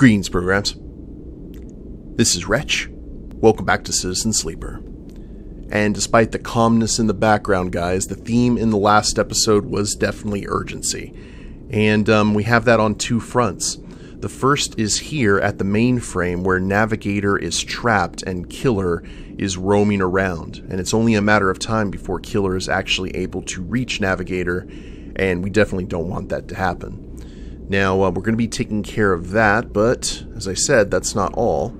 Greetings, programs. This is Wretch. Welcome back to Citizen Sleeper. And despite the calmness in the background, guys, the theme in the last episode was definitely urgency. And um, we have that on two fronts. The first is here at the mainframe where Navigator is trapped and Killer is roaming around. And it's only a matter of time before Killer is actually able to reach Navigator, and we definitely don't want that to happen. Now, uh, we're going to be taking care of that, but as I said, that's not all.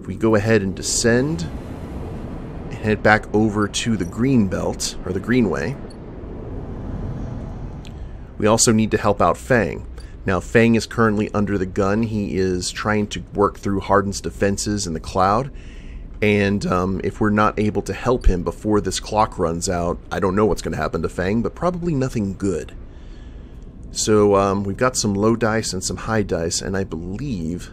If we go ahead and descend and head back over to the green belt, or the greenway, we also need to help out Fang. Now, Fang is currently under the gun. He is trying to work through Hardin's defenses in the cloud. And um, if we're not able to help him before this clock runs out, I don't know what's going to happen to Fang, but probably nothing good. So um, we've got some low dice and some high dice, and I believe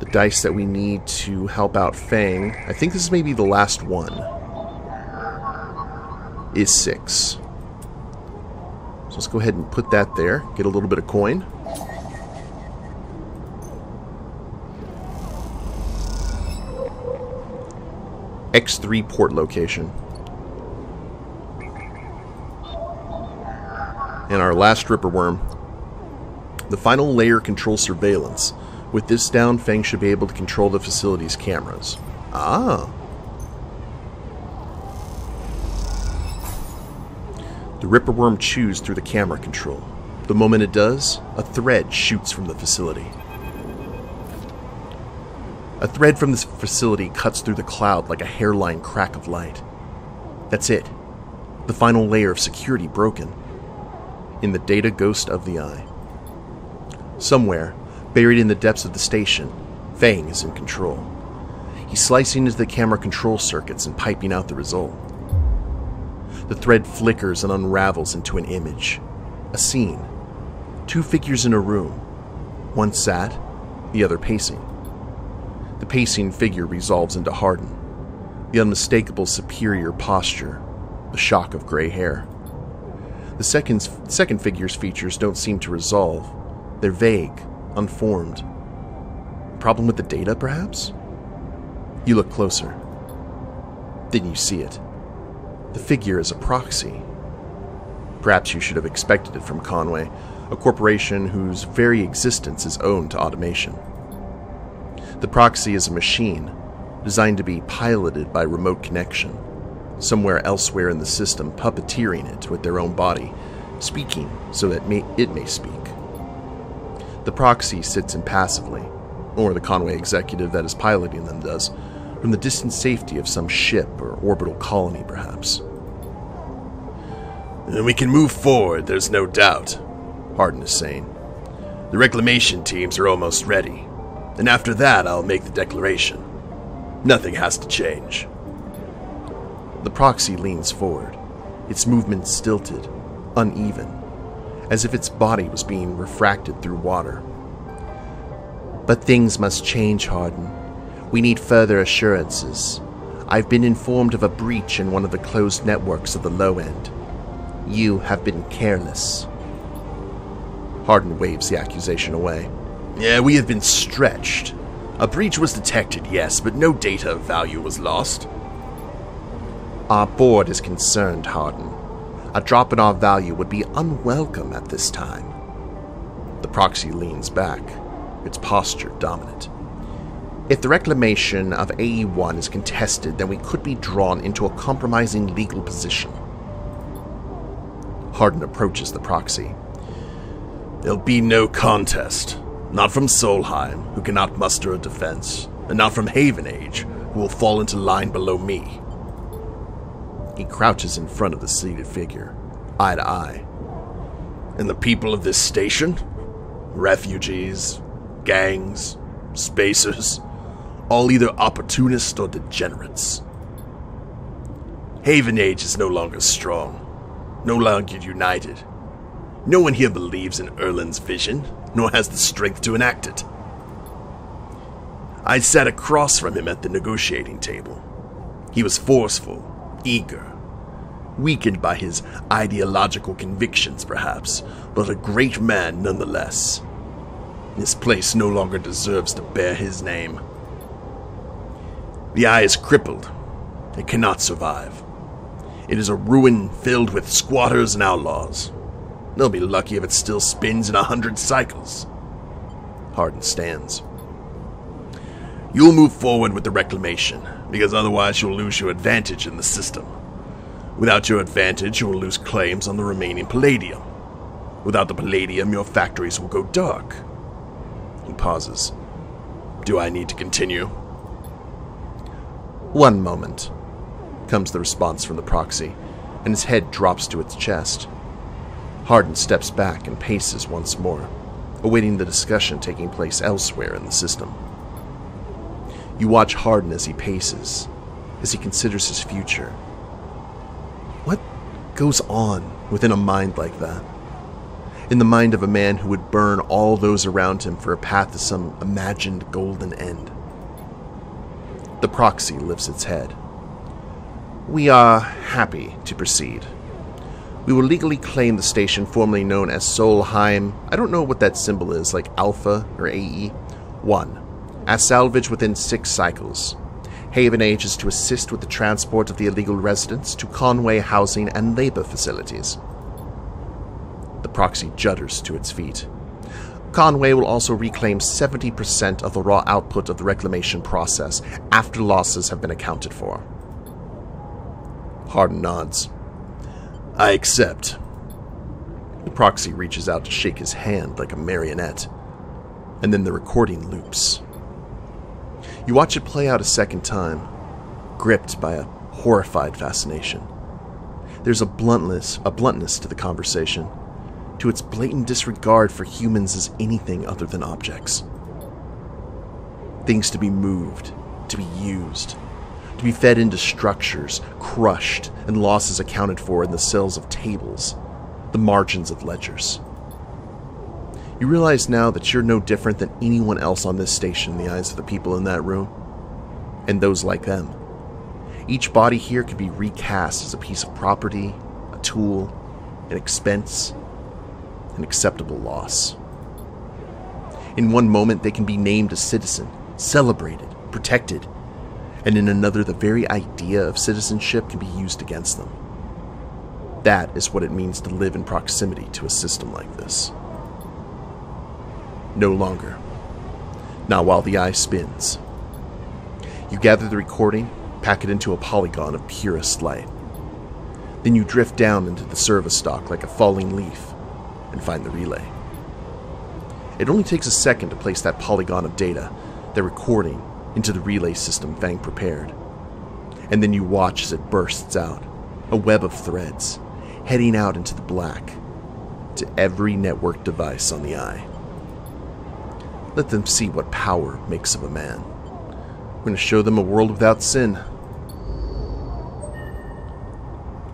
the dice that we need to help out Fang, I think this is maybe the last one, is six. So let's go ahead and put that there, get a little bit of coin. X3 port location. And our last Ripper Worm. The final layer controls surveillance. With this down, Fang should be able to control the facility's cameras. Ah. The Ripper Worm chews through the camera control. The moment it does, a thread shoots from the facility. A thread from this facility cuts through the cloud like a hairline crack of light. That's it. The final layer of security broken in the data ghost of the eye. Somewhere, buried in the depths of the station, Fang is in control. He's slicing into the camera control circuits and piping out the result. The thread flickers and unravels into an image. A scene. Two figures in a room. One sat, the other pacing. The pacing figure resolves into Hardin, The unmistakable superior posture. The shock of gray hair. The second, second figure's features don't seem to resolve. They're vague, unformed. Problem with the data, perhaps? You look closer. Then you see it. The figure is a proxy. Perhaps you should have expected it from Conway, a corporation whose very existence is owned to automation. The proxy is a machine designed to be piloted by remote connection somewhere elsewhere in the system puppeteering it with their own body, speaking so that may, it may speak. The proxy sits impassively, or the Conway executive that is piloting them does, from the distant safety of some ship or orbital colony, perhaps. We can move forward, there's no doubt, Hardin is saying. The reclamation teams are almost ready, and after that I'll make the declaration. Nothing has to change. The proxy leans forward, its movement stilted, uneven, as if its body was being refracted through water. But things must change, Hardin. We need further assurances. I've been informed of a breach in one of the closed networks of the low end. You have been careless. Hardin waves the accusation away. Yeah, we have been stretched. A breach was detected, yes, but no data of value was lost. Our board is concerned, Hardin. A drop in our value would be unwelcome at this time. The proxy leans back, its posture dominant. If the reclamation of AE1 is contested, then we could be drawn into a compromising legal position. Hardin approaches the proxy. There'll be no contest. Not from Solheim, who cannot muster a defense, and not from Havenage, who will fall into line below me. He crouches in front of the seated figure, eye to eye. And the people of this station? Refugees, gangs, spacers, all either opportunists or degenerates. Havenage is no longer strong, no longer united. No one here believes in Erlin's vision, nor has the strength to enact it. I sat across from him at the negotiating table. He was forceful, eager, weakened by his ideological convictions, perhaps, but a great man nonetheless. This place no longer deserves to bear his name. The eye is crippled. It cannot survive. It is a ruin filled with squatters and outlaws. They'll be lucky if it still spins in a hundred cycles. Hardin stands. You'll move forward with the reclamation, because otherwise you'll lose your advantage in the system. Without your advantage, you will lose claims on the remaining palladium. Without the palladium, your factories will go dark. He pauses. Do I need to continue? One moment, comes the response from the proxy, and his head drops to its chest. Hardin steps back and paces once more, awaiting the discussion taking place elsewhere in the system. You watch Hardin as he paces, as he considers his future. What goes on within a mind like that? In the mind of a man who would burn all those around him for a path to some imagined golden end. The proxy lifts its head. We are happy to proceed. We will legally claim the station formerly known as Solheim. I don't know what that symbol is, like Alpha or AE. 1 as salvage within six cycles. Havenage is to assist with the transport of the illegal residents to Conway housing and labor facilities. The proxy judders to its feet. Conway will also reclaim 70% of the raw output of the reclamation process after losses have been accounted for. Hardin nods. I accept. The proxy reaches out to shake his hand like a marionette, and then the recording loops. You watch it play out a second time, gripped by a horrified fascination. There's a bluntness, a bluntness to the conversation, to its blatant disregard for humans as anything other than objects. Things to be moved, to be used, to be fed into structures, crushed, and losses accounted for in the cells of tables, the margins of ledgers. You realize now that you're no different than anyone else on this station in the eyes of the people in that room, and those like them. Each body here could be recast as a piece of property, a tool, an expense, an acceptable loss. In one moment, they can be named a citizen, celebrated, protected, and in another, the very idea of citizenship can be used against them. That is what it means to live in proximity to a system like this no longer. Not while the eye spins. You gather the recording, pack it into a polygon of purest light. Then you drift down into the service dock like a falling leaf and find the relay. It only takes a second to place that polygon of data, the recording, into the relay system Fang prepared. And then you watch as it bursts out, a web of threads, heading out into the black, to every network device on the eye. Let them see what power makes of a man. I'm going to show them a world without sin.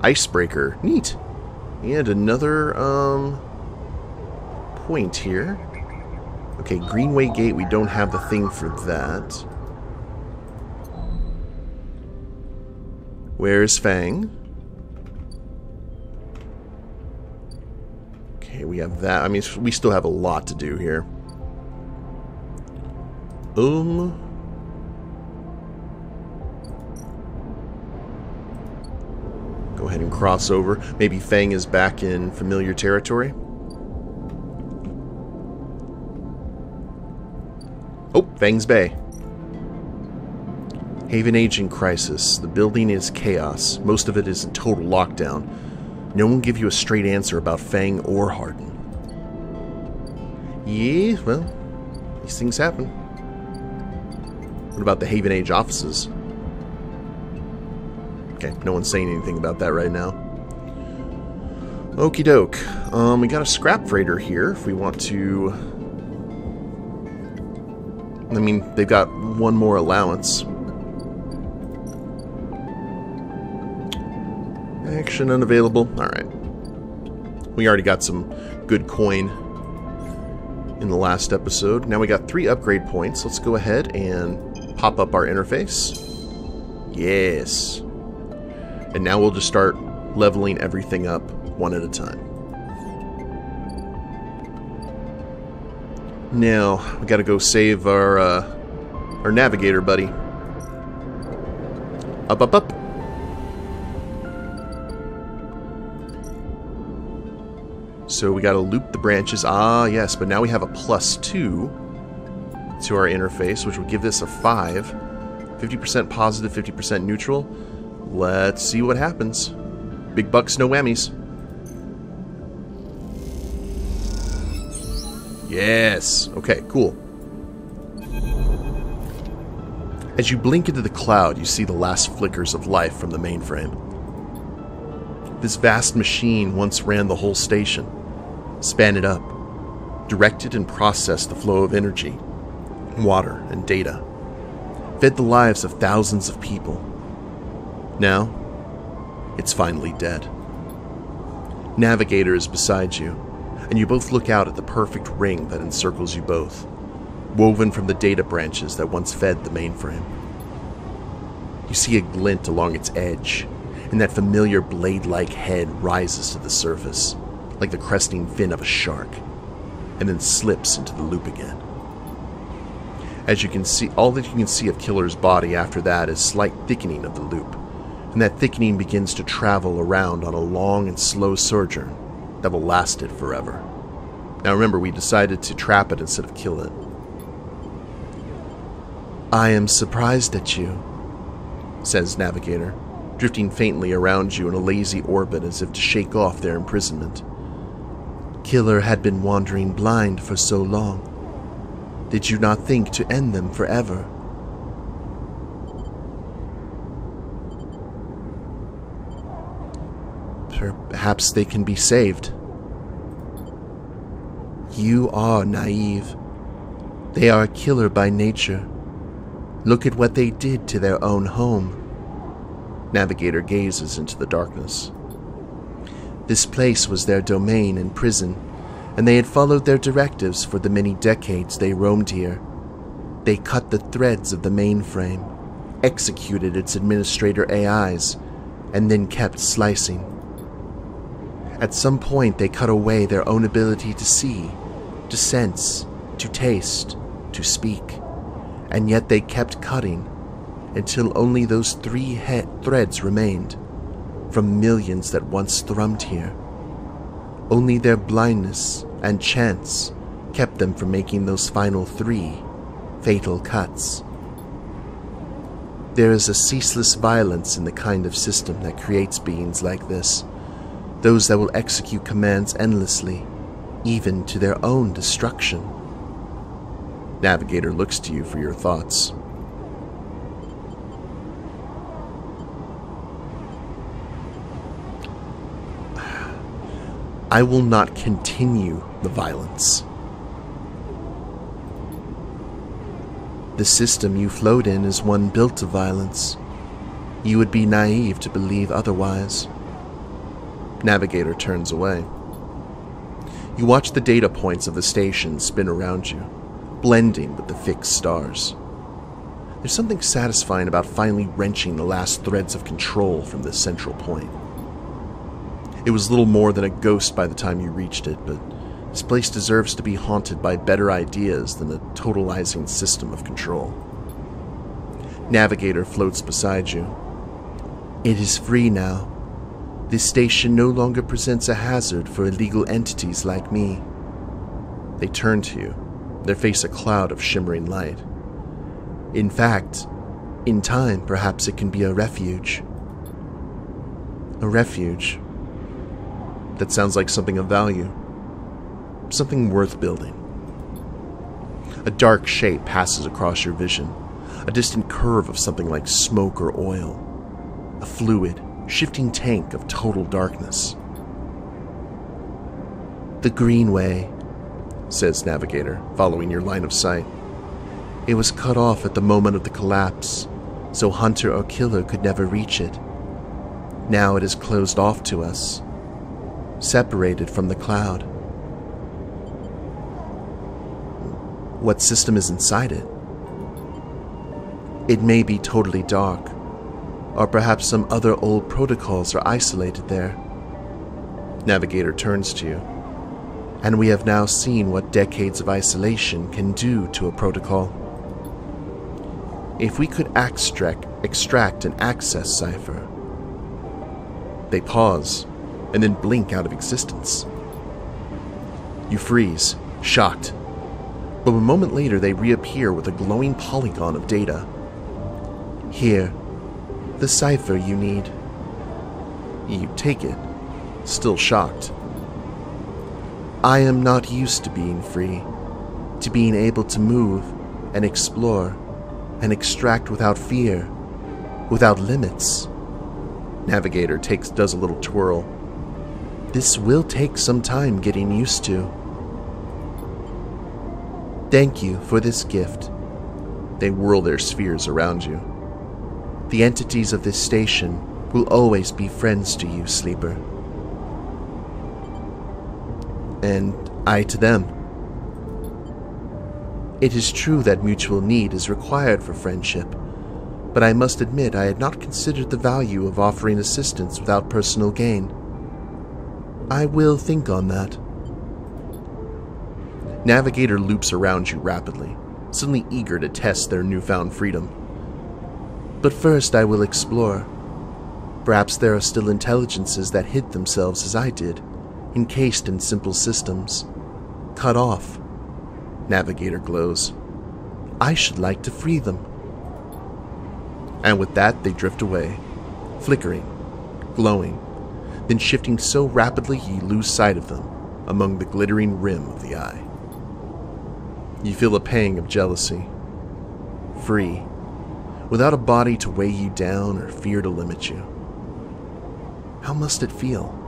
Icebreaker. Neat. And another, um, point here. Okay, Greenway Gate, we don't have the thing for that. Where's Fang? Okay, we have that. I mean, we still have a lot to do here. Um. Go ahead and cross over. Maybe Fang is back in familiar territory. Oh, Fang's Bay. Havenage in crisis. The building is chaos. Most of it is in total lockdown. No one give you a straight answer about Fang or Hardin. Yeah, well, these things happen. What about the Havenage offices? Okay, no one's saying anything about that right now. Okie doke. Um, we got a scrap freighter here if we want to... I mean, they've got one more allowance. Action unavailable. Alright. We already got some good coin in the last episode. Now we got three upgrade points. Let's go ahead and pop up our interface. Yes. And now we'll just start leveling everything up one at a time. Now, we gotta go save our, uh, our navigator buddy. Up, up, up. So we gotta loop the branches. Ah, yes, but now we have a plus two to our interface, which would give this a five. 50% positive, 50% neutral. Let's see what happens. Big bucks, no whammies. Yes. Okay, cool. As you blink into the cloud, you see the last flickers of life from the mainframe. This vast machine once ran the whole station, span it up, directed and processed the flow of energy, water, and data, fed the lives of thousands of people. Now, it's finally dead. Navigator is beside you, and you both look out at the perfect ring that encircles you both woven from the data branches that once fed the mainframe. You see a glint along its edge, and that familiar blade like head rises to the surface, like the cresting fin of a shark, and then slips into the loop again. As you can see, all that you can see of Killer's body after that is slight thickening of the loop, and that thickening begins to travel around on a long and slow sojourn that will last it forever. Now remember, we decided to trap it instead of kill it. I am surprised at you, says Navigator, drifting faintly around you in a lazy orbit as if to shake off their imprisonment. Killer had been wandering blind for so long. Did you not think to end them forever? Perhaps they can be saved. You are naive. They are a killer by nature. Look at what they did to their own home. Navigator gazes into the darkness. This place was their domain and prison, and they had followed their directives for the many decades they roamed here. They cut the threads of the mainframe, executed its administrator AIs, and then kept slicing. At some point, they cut away their own ability to see, to sense, to taste, to speak and yet they kept cutting until only those three threads remained from millions that once thrummed here. Only their blindness and chance kept them from making those final three fatal cuts. There is a ceaseless violence in the kind of system that creates beings like this, those that will execute commands endlessly, even to their own destruction. Navigator looks to you for your thoughts. I will not continue the violence. The system you float in is one built to violence. You would be naive to believe otherwise. Navigator turns away. You watch the data points of the station spin around you blending with the fixed stars. There's something satisfying about finally wrenching the last threads of control from this central point. It was little more than a ghost by the time you reached it, but this place deserves to be haunted by better ideas than a totalizing system of control. Navigator floats beside you. It is free now. This station no longer presents a hazard for illegal entities like me. They turn to you, their face a cloud of shimmering light. In fact, in time, perhaps it can be a refuge. A refuge. That sounds like something of value. Something worth building. A dark shape passes across your vision, a distant curve of something like smoke or oil. A fluid, shifting tank of total darkness. The Greenway, says Navigator, following your line of sight. It was cut off at the moment of the collapse, so hunter or killer could never reach it. Now it is closed off to us, separated from the cloud. What system is inside it? It may be totally dark, or perhaps some other old protocols are isolated there. Navigator turns to you. And we have now seen what decades of isolation can do to a protocol. If we could extract, extract an access cipher, they pause and then blink out of existence. You freeze, shocked. But a moment later, they reappear with a glowing polygon of data. Here, the cipher you need. You take it, still shocked. I am not used to being free, to being able to move and explore and extract without fear, without limits. Navigator takes does a little twirl. This will take some time getting used to. Thank you for this gift. They whirl their spheres around you. The entities of this station will always be friends to you, Sleeper. And I to them. It is true that mutual need is required for friendship, but I must admit I had not considered the value of offering assistance without personal gain. I will think on that. Navigator loops around you rapidly, suddenly eager to test their newfound freedom. But first I will explore. Perhaps there are still intelligences that hid themselves as I did, encased in simple systems. Cut off. Navigator glows. I should like to free them. And with that, they drift away, flickering, glowing, then shifting so rapidly you lose sight of them among the glittering rim of the eye. You feel a pang of jealousy. Free, without a body to weigh you down or fear to limit you. How must it feel?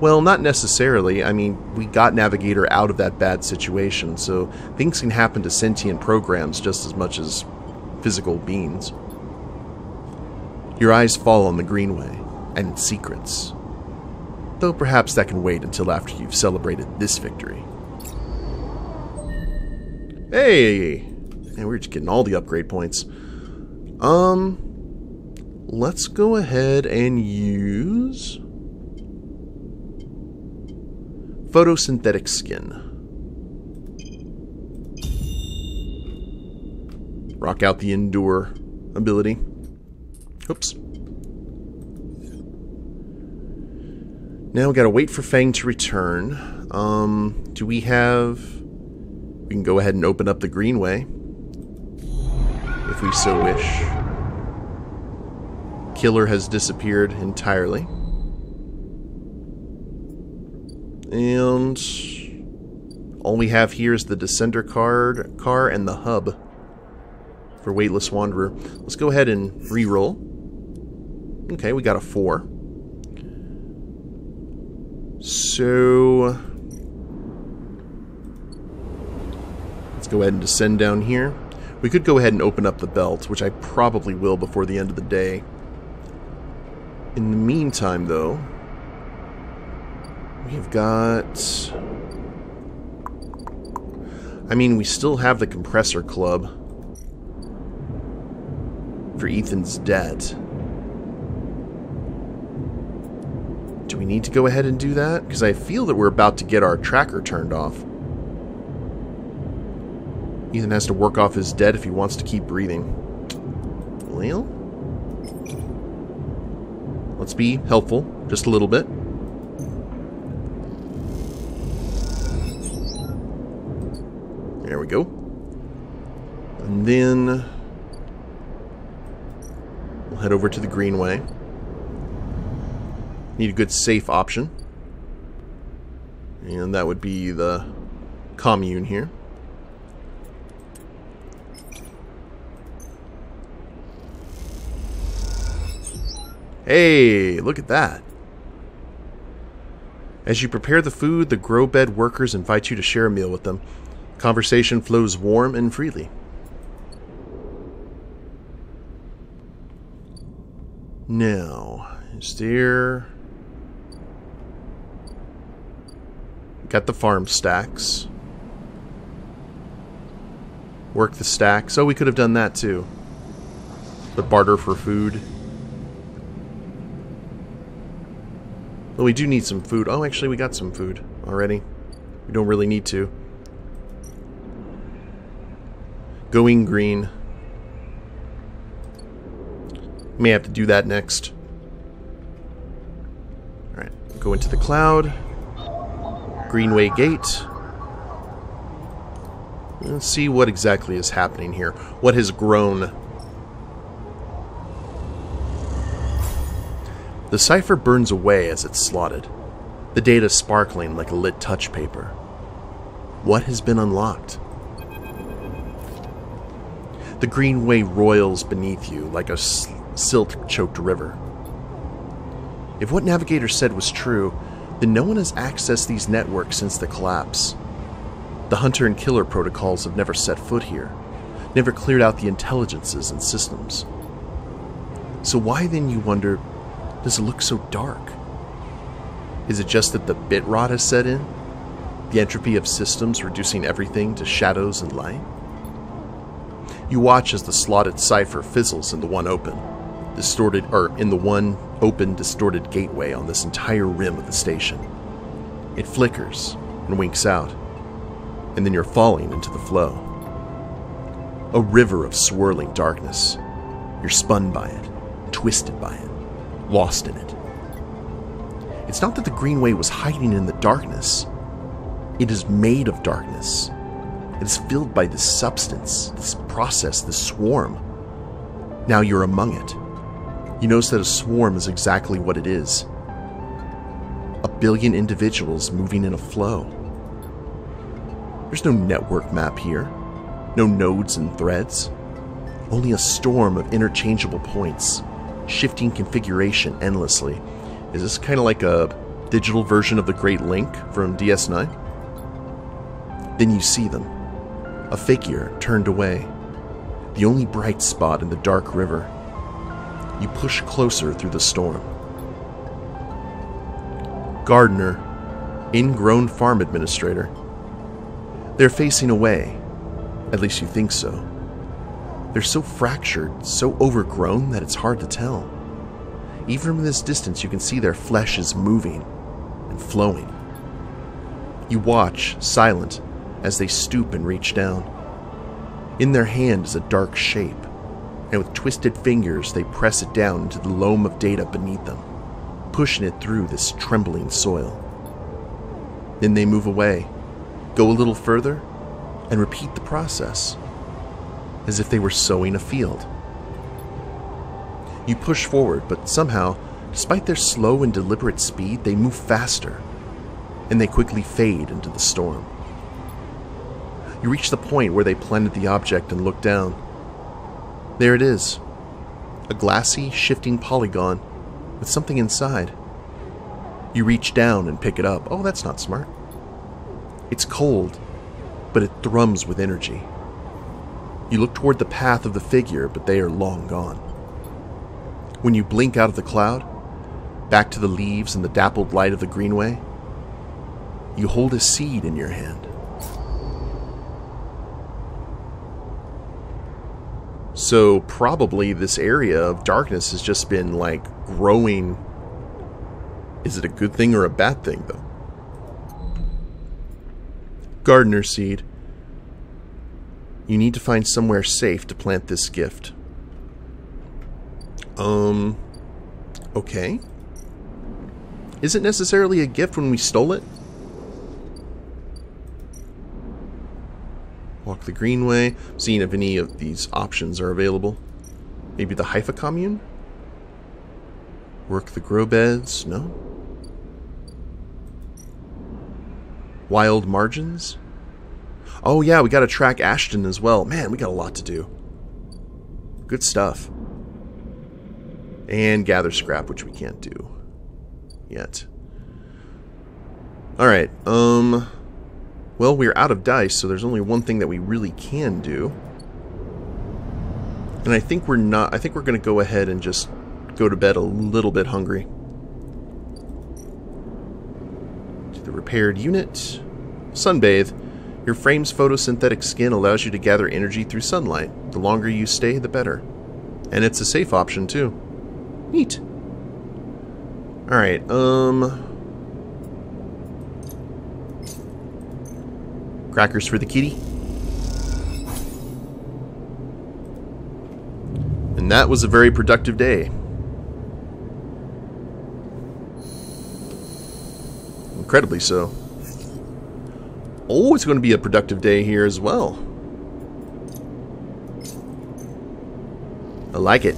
Well, not necessarily. I mean, we got Navigator out of that bad situation, so things can happen to sentient programs just as much as physical beings. Your eyes fall on the Greenway and secrets. Though perhaps that can wait until after you've celebrated this victory. Hey! And we're just getting all the upgrade points. Um, let's go ahead and use photosynthetic skin. Rock out the endure ability. Oops. Now we gotta wait for Fang to return. Um, do we have... We can go ahead and open up the Greenway. If we so wish. Killer has disappeared entirely. And... All we have here is the Descender card, car and the hub for Weightless Wanderer. Let's go ahead and re-roll. Okay, we got a 4. So... Let's go ahead and descend down here. We could go ahead and open up the belt, which I probably will before the end of the day. In the meantime, though, we've got... I mean, we still have the compressor club for Ethan's debt. We need to go ahead and do that? Because I feel that we're about to get our tracker turned off. Ethan has to work off his debt if he wants to keep breathing. Well, let's be helpful just a little bit. There we go. And then we'll head over to the Greenway. Need a good safe option. And that would be the commune here. Hey, look at that. As you prepare the food, the grow bed workers invite you to share a meal with them. Conversation flows warm and freely. Now, is there... Got the farm stacks. Work the stacks. Oh, we could have done that too. But barter for food. Well, we do need some food. Oh, actually, we got some food already. We don't really need to. Going green. May have to do that next. Alright, go into the cloud. Greenway Gate. Let's see what exactly is happening here. What has grown. The cipher burns away as it's slotted, the data sparkling like a lit touch paper. What has been unlocked? The greenway roils beneath you like a silt choked river. If what Navigator said was true, then no one has accessed these networks since the collapse. The hunter and killer protocols have never set foot here, never cleared out the intelligences and systems. So why then, you wonder, does it look so dark? Is it just that the bit rot has set in? The entropy of systems reducing everything to shadows and light? You watch as the slotted cipher fizzles in the one open, distorted or in the one open distorted gateway on this entire rim of the station. It flickers and winks out, and then you're falling into the flow. A river of swirling darkness. You're spun by it, twisted by it, lost in it. It's not that the Greenway was hiding in the darkness. It is made of darkness. It is filled by this substance, this process, this swarm. Now you're among it. You notice that a swarm is exactly what it is a billion individuals moving in a flow. There's no network map here, no nodes and threads, only a storm of interchangeable points, shifting configuration endlessly. Is this kind of like a digital version of the Great Link from DS9? Then you see them. A figure turned away, the only bright spot in the dark river. You push closer through the storm. Gardener, ingrown farm administrator. They're facing away. At least you think so. They're so fractured, so overgrown that it's hard to tell. Even from this distance, you can see their flesh is moving and flowing. You watch, silent, as they stoop and reach down. In their hand is a dark shape, and with twisted fingers, they press it down into the loam of data beneath them, pushing it through this trembling soil. Then they move away, go a little further, and repeat the process, as if they were sowing a field. You push forward, but somehow, despite their slow and deliberate speed, they move faster, and they quickly fade into the storm. You reach the point where they planted the object and look down. There it is a glassy, shifting polygon with something inside. You reach down and pick it up. Oh, that's not smart. It's cold, but it thrums with energy. You look toward the path of the figure, but they are long gone. When you blink out of the cloud, back to the leaves and the dappled light of the greenway, you hold a seed in your hand. So probably this area of darkness has just been like growing. Is it a good thing or a bad thing though? Gardener seed. You need to find somewhere safe to plant this gift. Um, okay. Is it necessarily a gift when we stole it? The Greenway, seeing if any of these options are available. Maybe the Haifa commune? Work the grow beds? No. Wild margins? Oh yeah, we gotta track Ashton as well. Man, we got a lot to do. Good stuff. And gather scrap, which we can't do yet. Alright, um... Well, we're out of dice, so there's only one thing that we really can do. And I think we're not... I think we're going to go ahead and just go to bed a little bit hungry. To the repaired unit. Sunbathe. Your frame's photosynthetic skin allows you to gather energy through sunlight. The longer you stay, the better. And it's a safe option, too. Neat. Alright, um... Crackers for the kitty. And that was a very productive day. Incredibly so. Oh, it's going to be a productive day here as well. I like it.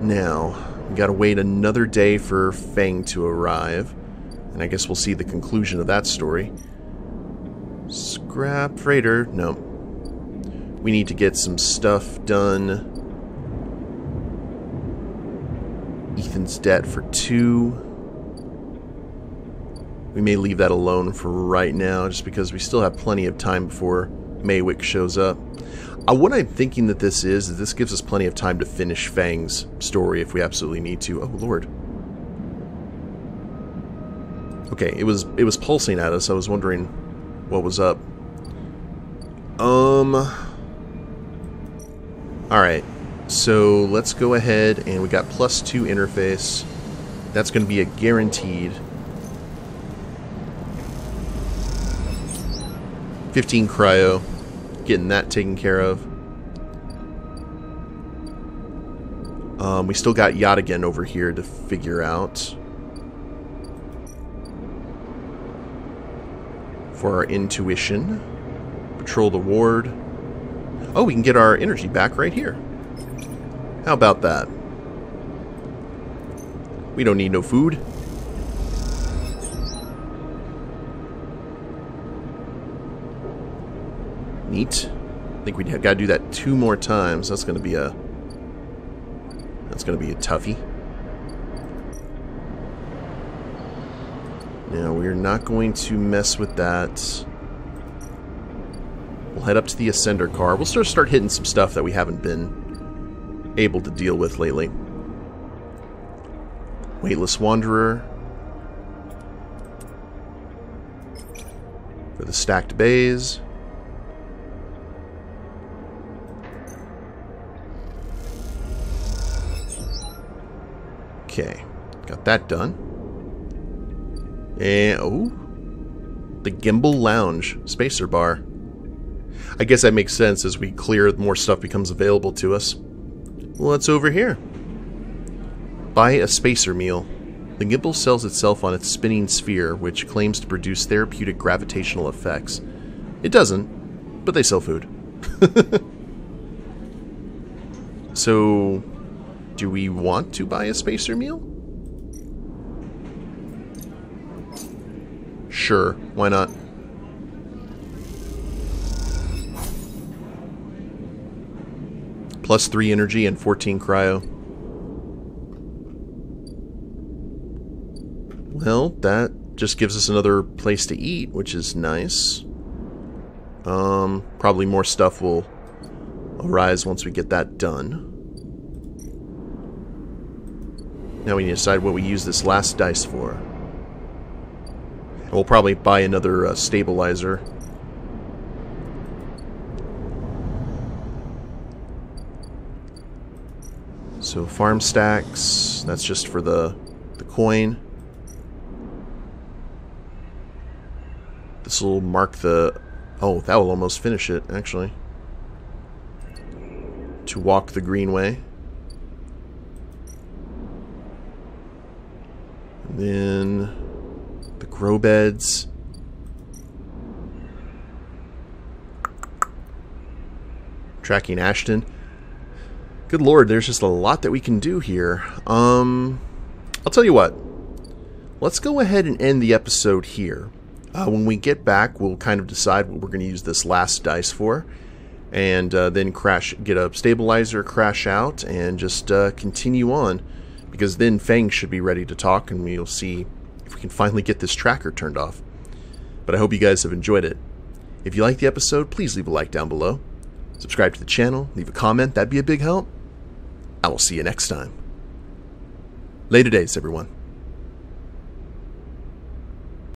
Now, we gotta wait another day for Fang to arrive. And I guess we'll see the conclusion of that story. Scrap freighter. No. We need to get some stuff done. Ethan's debt for two. We may leave that alone for right now, just because we still have plenty of time before Maywick shows up. Uh, what I'm thinking that this is, is this gives us plenty of time to finish Fang's story if we absolutely need to. Oh, Lord. Okay, it was it was pulsing at us. I was wondering what was up. Um... Alright, so let's go ahead and we got plus two interface. That's going to be a guaranteed 15 cryo. Getting that taken care of. Um, we still got Yatagan over here to figure out. For our intuition. Patrol the ward. Oh, we can get our energy back right here. How about that? We don't need no food. Neat. I think we got to do that two more times. That's going to be a... That's going to be a toughie. Now, we're not going to mess with that. We'll head up to the Ascender car. We'll start, start hitting some stuff that we haven't been able to deal with lately. Weightless Wanderer. For the stacked bays. Okay, got that done. Eh, and, oh, the Gimbal Lounge, Spacer Bar. I guess that makes sense as we clear, more stuff becomes available to us. What's over here? Buy a spacer meal. The gimbal sells itself on its spinning sphere, which claims to produce therapeutic gravitational effects. It doesn't, but they sell food. so, do we want to buy a spacer meal? Sure, why not? Plus 3 energy and 14 cryo. Well, that just gives us another place to eat, which is nice. Um, probably more stuff will arise once we get that done. Now we need to decide what we use this last dice for. And we'll probably buy another uh, stabilizer. So farm stacks, that's just for the, the coin. This will mark the... Oh, that will almost finish it, actually. To walk the greenway. then the grow beds. Tracking Ashton. Good lord, there's just a lot that we can do here. Um, I'll tell you what. Let's go ahead and end the episode here. Uh, when we get back, we'll kind of decide what we're going to use this last dice for. And uh, then crash, get a stabilizer, crash out, and just uh, continue on because then Fang should be ready to talk and we'll see if we can finally get this tracker turned off. But I hope you guys have enjoyed it. If you liked the episode, please leave a like down below. Subscribe to the channel, leave a comment, that'd be a big help. I will see you next time. Later days, everyone.